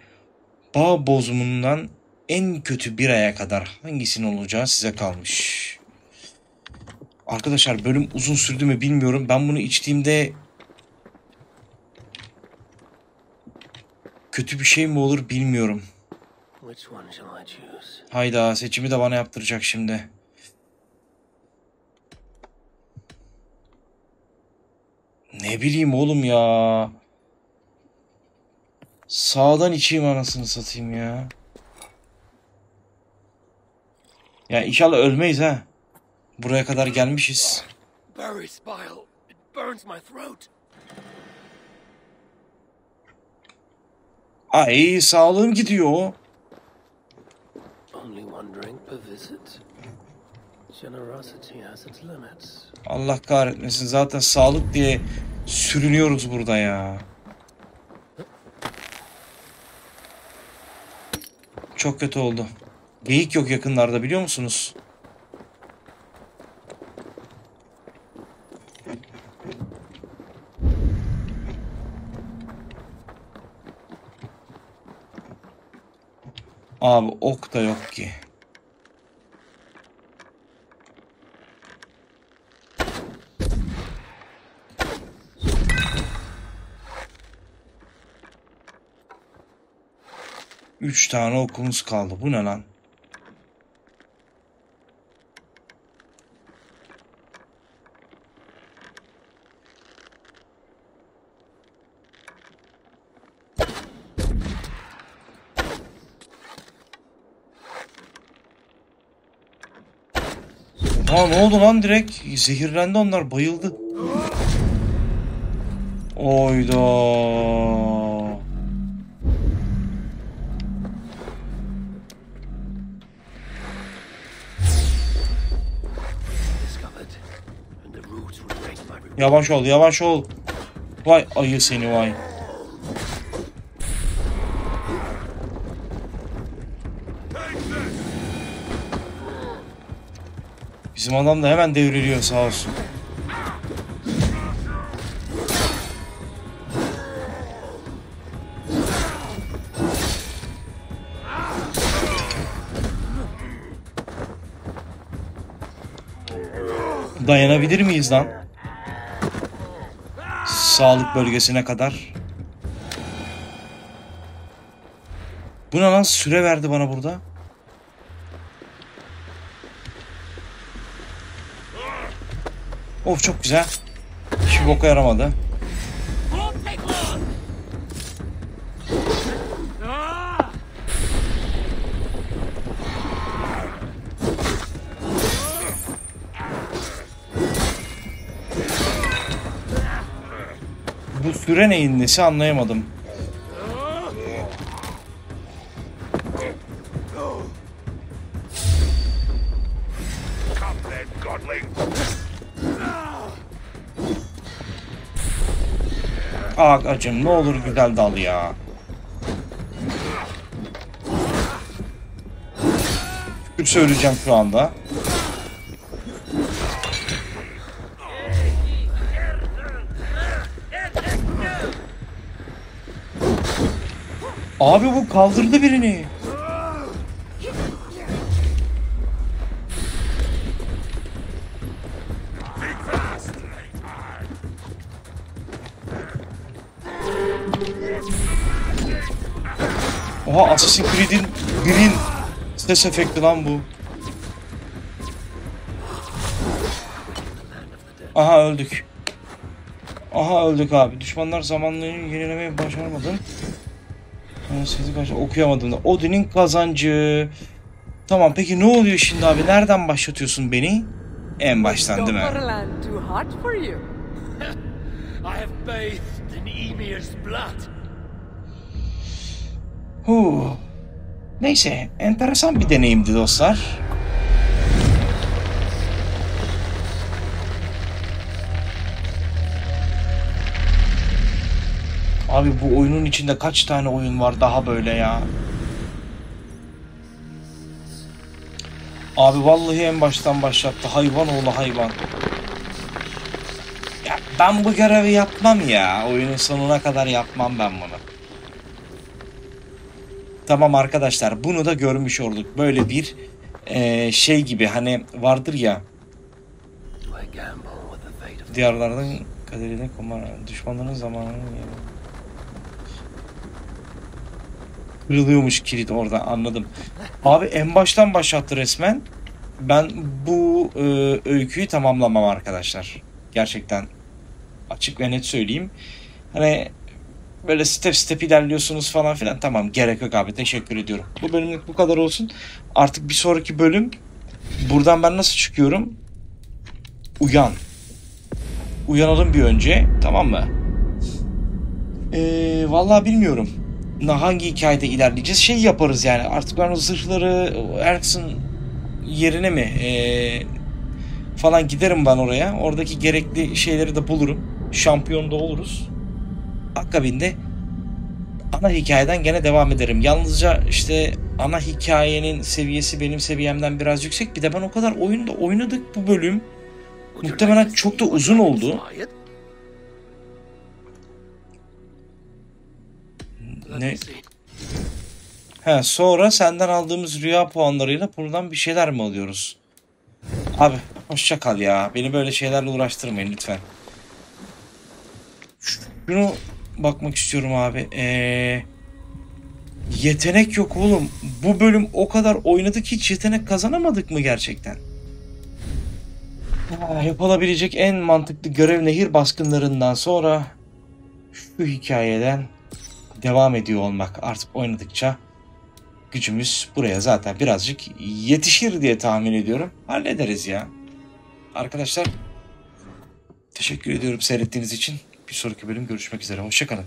bağ bozumundan en kötü bir aya kadar hangisinin olacağı size kalmış. Arkadaşlar bölüm uzun sürdü mü bilmiyorum. Ben bunu içtiğimde kötü bir şey mi olur bilmiyorum. Hayda seçimi de bana yaptıracak şimdi. Ne bileyim oğlum ya. Sağdan içeyim anasını satayım ya. Ya inşallah ölmeyiz ha. Buraya kadar gelmişiz. Ay sağlığım gidiyor. Allah kahretmesin zaten sağlık diye sürünüyoruz burada ya. Çok kötü oldu. Geyik yok yakınlarda biliyor musunuz? Abi ok da yok ki. Üç tane okumuz kaldı. Bu ne lan? Ha ne oldu lan direkt? Zehirlendi onlar bayıldı. Oyda. Yavaş ol yavaş ol. Vay ayı seni vay. Bizim adam da hemen devriliyor sağ olsun. Dayanabilir miyiz lan? Sağlık bölgesine kadar. Bu ne lan süre verdi bana burada. Of çok güzel. Hiçbir boka yaramadı. Süre neyin nesi anlayamadım. Godling. Ah ne olur güzel dal ya. Şükür söyleyeceğim şu anda. Abi bu kaldırdı birini. Oha Assassin's Creed'in Green ses efekti lan bu. Aha öldük. Aha öldük abi. Düşmanlar zamanlarını yenilemeyi başarmadı. Ben sizi kaç okuyamadım da. Odin'in kazancı. Tamam peki ne oluyor şimdi abi? Nereden başlatıyorsun beni? En baştan değil mi? Doggerland too hot for you? I have bathed in Emir's blood. Huh. Neyse, enteresan bir deneyimdi dostlar. Abi bu oyunun içinde kaç tane oyun var daha böyle ya? Abi vallahi en baştan başlattı. Hayvan oğlu hayvan. Ya ben bu görevi yapmam ya. Oyunun sonuna kadar yapmam ben bunu. Tamam arkadaşlar bunu da görmüş olduk. Böyle bir eee, şey gibi hani vardır ya diyarlardan kaderiyle kumar düşmanların zamanını Kırılıyormuş kilit orada anladım. Abi en baştan başlattı resmen. Ben bu e, öyküyü tamamlamam arkadaşlar. Gerçekten açık ve net söyleyeyim. Hani böyle step step ilerliyorsunuz falan filan. Tamam gerek yok abi teşekkür ediyorum. Bu bölümlük bu kadar olsun. Artık bir sonraki bölüm buradan ben nasıl çıkıyorum? Uyan. Uyanalım bir önce tamam mı? Ee, vallahi bilmiyorum. Hangi hikayede ilerleyeceğiz? Şey yaparız yani. Artık ben o zırhları Erkson yerine mi ee, falan giderim ben oraya. Oradaki gerekli şeyleri de bulurum. Şampiyon da oluruz. Akabinde ana hikayeden gene devam ederim. Yalnızca işte ana hikayenin seviyesi benim seviyemden biraz yüksek. Bir de ben o kadar oyunda oynadık bu bölüm. Muhtemelen çok da uzun oldu. Ne? He, sonra senden aldığımız rüya puanlarıyla buradan bir şeyler mi alıyoruz? Abi hoşça kal ya. Beni böyle şeylerle uğraştırmayın lütfen. Şunu bakmak istiyorum abi. Ee, yetenek yok oğlum. Bu bölüm o kadar oynadık hiç yetenek kazanamadık mı gerçekten? Ha, yapılabilecek en mantıklı görev nehir baskınlarından sonra şu hikayeden devam ediyor olmak artık oynadıkça gücümüz buraya zaten birazcık yetişir diye tahmin ediyorum. Hallederiz ya. Arkadaşlar teşekkür ediyorum seyrettiğiniz için. Bir sonraki bölüm görüşmek üzere. Hoşçakalın.